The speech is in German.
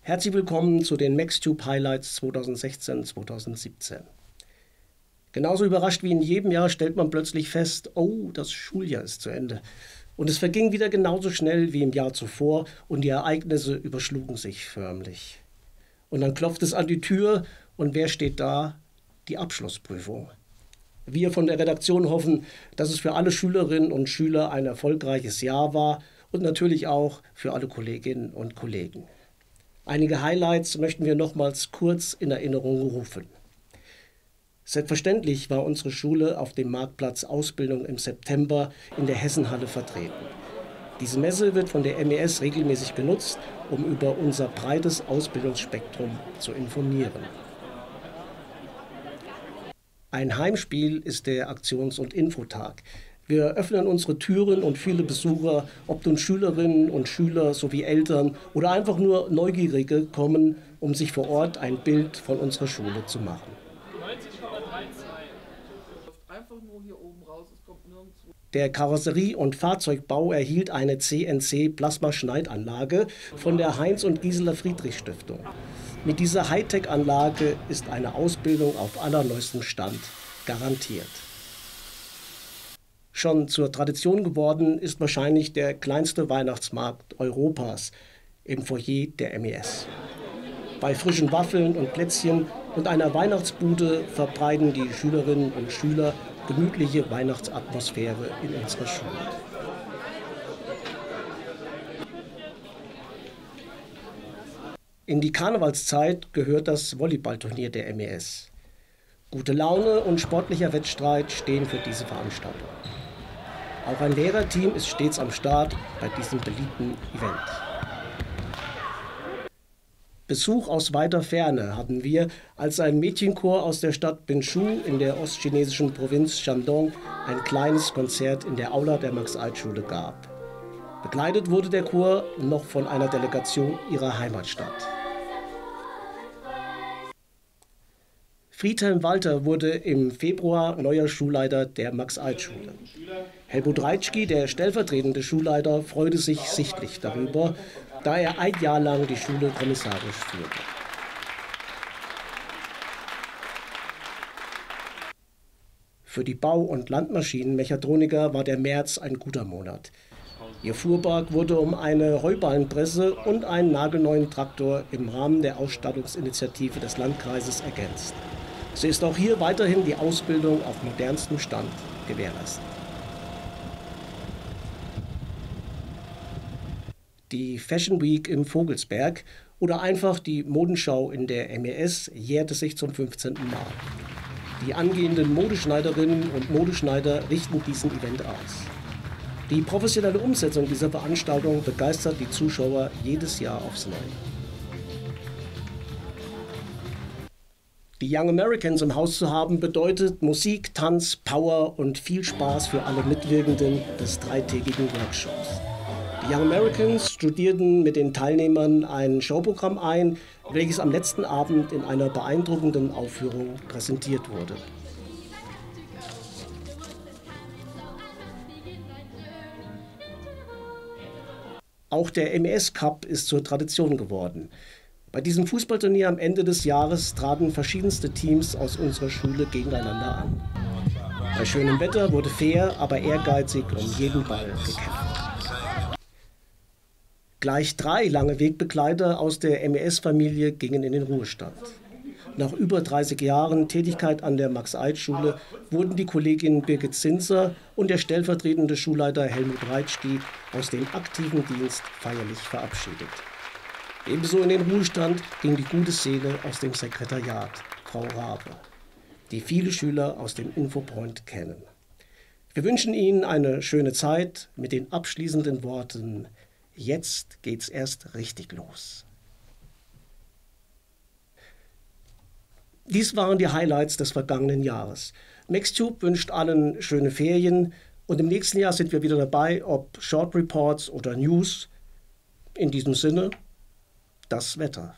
Herzlich willkommen zu den MaxTube Highlights 2016-2017. Genauso überrascht wie in jedem Jahr stellt man plötzlich fest, oh, das Schuljahr ist zu Ende. Und es verging wieder genauso schnell wie im Jahr zuvor und die Ereignisse überschlugen sich förmlich. Und dann klopft es an die Tür und wer steht da? Die Abschlussprüfung. Wir von der Redaktion hoffen, dass es für alle Schülerinnen und Schüler ein erfolgreiches Jahr war und natürlich auch für alle Kolleginnen und Kollegen. Einige Highlights möchten wir nochmals kurz in Erinnerung rufen. Selbstverständlich war unsere Schule auf dem Marktplatz Ausbildung im September in der Hessenhalle vertreten. Diese Messe wird von der MES regelmäßig genutzt, um über unser breites Ausbildungsspektrum zu informieren. Ein Heimspiel ist der Aktions- und Infotag, wir öffnen unsere Türen und viele Besucher, ob nun Schülerinnen und Schüler sowie Eltern oder einfach nur Neugierige kommen, um sich vor Ort ein Bild von unserer Schule zu machen. Der Karosserie- und Fahrzeugbau erhielt eine CNC-Plasmaschneidanlage von der Heinz- und Gisela Friedrich Stiftung. Mit dieser Hightech-Anlage ist eine Ausbildung auf allerneuestem Stand garantiert. Schon zur Tradition geworden ist wahrscheinlich der kleinste Weihnachtsmarkt Europas im Foyer der MES. Bei frischen Waffeln und Plätzchen und einer Weihnachtsbude verbreiten die Schülerinnen und Schüler gemütliche Weihnachtsatmosphäre in unserer Schule. In die Karnevalszeit gehört das Volleyballturnier der MES. Gute Laune und sportlicher Wettstreit stehen für diese Veranstaltung. Auch ein Lehrerteam ist stets am Start bei diesem beliebten Event. Besuch aus weiter Ferne hatten wir, als ein Mädchenchor aus der Stadt Binshu in der ostchinesischen Provinz Shandong ein kleines Konzert in der Aula der Max-Alt-Schule gab. Begleitet wurde der Chor noch von einer Delegation ihrer Heimatstadt. Friedhelm Walter wurde im Februar neuer Schulleiter der Max-Alt-Schule. Helmut Reitschki, der stellvertretende Schulleiter, freute sich sichtlich darüber, da er ein Jahr lang die Schule kommissarisch führte. Für die Bau- und Landmaschinenmechatroniker war der März ein guter Monat. Ihr Fuhrpark wurde um eine Heuballenpresse und einen nagelneuen Traktor im Rahmen der Ausstattungsinitiative des Landkreises ergänzt. So ist auch hier weiterhin die Ausbildung auf modernstem Stand gewährleistet. Die Fashion Week im Vogelsberg oder einfach die Modenschau in der MES jährte sich zum 15. Mal. Die angehenden Modeschneiderinnen und Modeschneider richten diesen Event aus. Die professionelle Umsetzung dieser Veranstaltung begeistert die Zuschauer jedes Jahr aufs Neue. Die Young Americans im Haus zu haben, bedeutet Musik, Tanz, Power und viel Spaß für alle Mitwirkenden des dreitägigen Workshops. Die Young Americans studierten mit den Teilnehmern ein Showprogramm ein, welches am letzten Abend in einer beeindruckenden Aufführung präsentiert wurde. Auch der MES Cup ist zur Tradition geworden. Bei diesem Fußballturnier am Ende des Jahres traten verschiedenste Teams aus unserer Schule gegeneinander an. Bei schönem Wetter wurde fair, aber ehrgeizig um jeden Ball gekämpft. Gleich drei lange Wegbegleiter aus der MES-Familie gingen in den Ruhestand. Nach über 30 Jahren Tätigkeit an der Max-Eid-Schule wurden die Kollegin Birgit Zinzer und der stellvertretende Schulleiter Helmut Reitschki aus dem aktiven Dienst feierlich verabschiedet. Ebenso in den Ruhestand ging die gute Seele aus dem Sekretariat, Frau Rabe, die viele Schüler aus dem Infopoint kennen. Wir wünschen Ihnen eine schöne Zeit mit den abschließenden Worten Jetzt geht's erst richtig los. Dies waren die Highlights des vergangenen Jahres. Mixtube wünscht allen schöne Ferien und im nächsten Jahr sind wir wieder dabei, ob Short Reports oder News. In diesem Sinne, das Wetter.